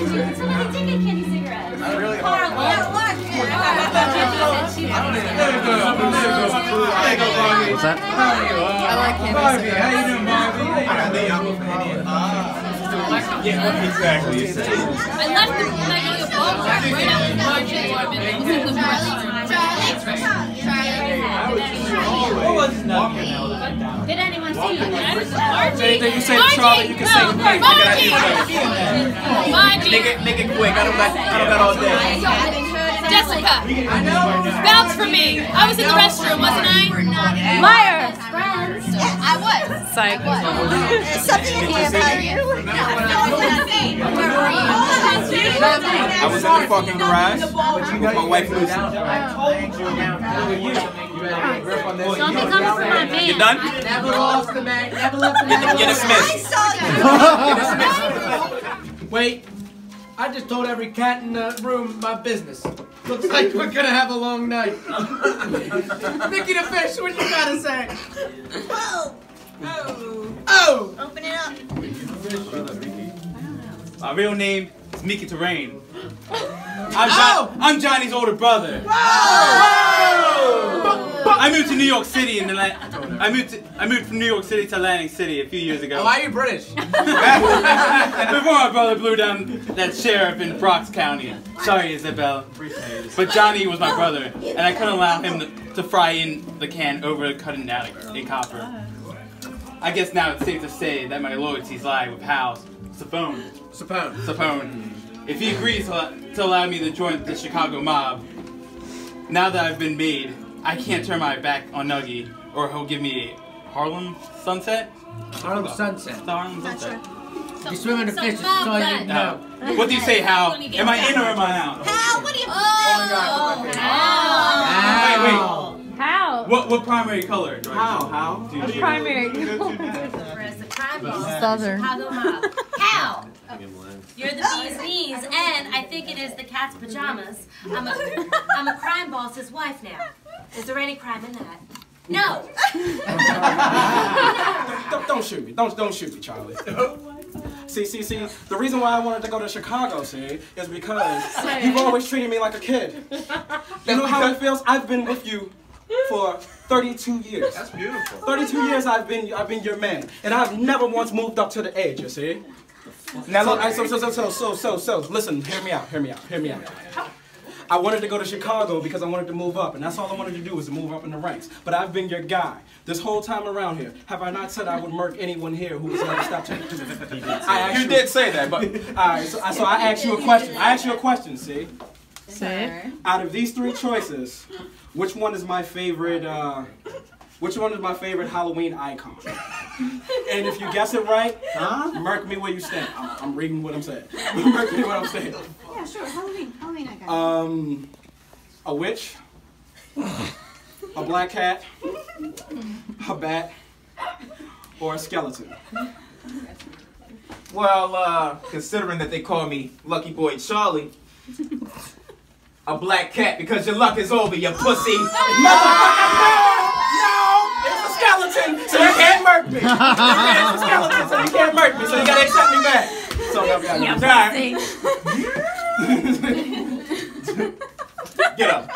Cigarettes. Carla. What's that? I like candy Barbie, how you cigarettes. doing, Barbie? I the yellow fanny. Yeah, exactly. I left the right after the in the What was his name? Did anyone see you? Margie! Anything you say to Charlie, you can say to me. Margie! Margie! Make it, make it quick. I don't got, I don't got all day. Jessica! Bounce for me! I was in the restroom, wasn't I? Liar! Friends. I was. Psych. There's something in here about you. Where were you? I was in the fucking garage with my wife Lucy. Oh. Don't be coming for my man. You done? Never lost the man. Never left the man. Get I saw you. Wait. I just told every cat in the room my business. Looks like we're gonna have a long night. Mickey the fish, what you gotta say? Whoa. Oh! oh. Open it up. My real name is Mickey Terrain. I'm, Oh! John, I'm Johnny's older brother. I moved to New York City in the la- I moved to, I moved from New York City to Atlantic City a few years ago. Why are you British? Before my brother blew down that sheriff in Bronx County. Sorry, Isabel. But Johnny was my brother, and I couldn't allow him to, to fry in the can over cutting down in a copper. I guess now it's safe to say that my loyalties lie with Hal Sapone. Sapone. Sapone. If he agrees to, to allow me to join the Chicago mob, now that I've been made, I can't turn my back on Nuggy, or he'll give me a Harlem sunset. Harlem Sunset. Harlem sunset. You swim in the fish, that's all you Black. No. know. What do you say, Hal? Am I in or am I out? Hal, what do you? Oh! oh wait, wait. How? What what primary color? do I How? choose? How? Do you choose? Primary. Whereas the crime boss, Southern. Chicago mob. How? You're the bee's knees, and I think it is the cat's pajamas. I'm a, I'm a crime boss's wife now. Is there any crime in that? No. Don't, don't shoot me. Don't don't shoot me, Charlie. See, see, see. The reason why I wanted to go to Chicago, see, is because you've always treated me like a kid. You know how it feels? I've been with you for 32 years. That's beautiful. 32 years I've been I've been your man, and I've never once moved up to the edge. You see? Now look, I, so so so so so so so. Listen, hear me out. Hear me out. Hear me out. I wanted to go to Chicago because I wanted to move up, and that's all I wanted to do was to move up in the ranks. But I've been your guy this whole time around here. Have I not said I would murk anyone here who has never stopped changing? I asked You did say that, but All right, so, I- so I asked you a question. I asked you a question. See, Say out of these three choices, which one is my favorite? Uh, which one is my favorite Halloween icon? And if you guess it right, mark me where you stand. I'm, I'm reading what I'm saying. murk me what I'm saying. Yeah, sure. Halloween. Halloween, I got Um, a witch, a black cat, a bat, or a skeleton. Well, uh, considering that they call me Lucky Boy Charlie, a black cat because your luck is over, you pussy. No, no, it's a skeleton, so you can't murk me. It's a skeleton, so you can't murk me. So you gotta accept me back. So I've got Yeah, Get up.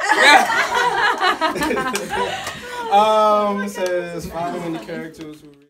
Um, it says following the characters who.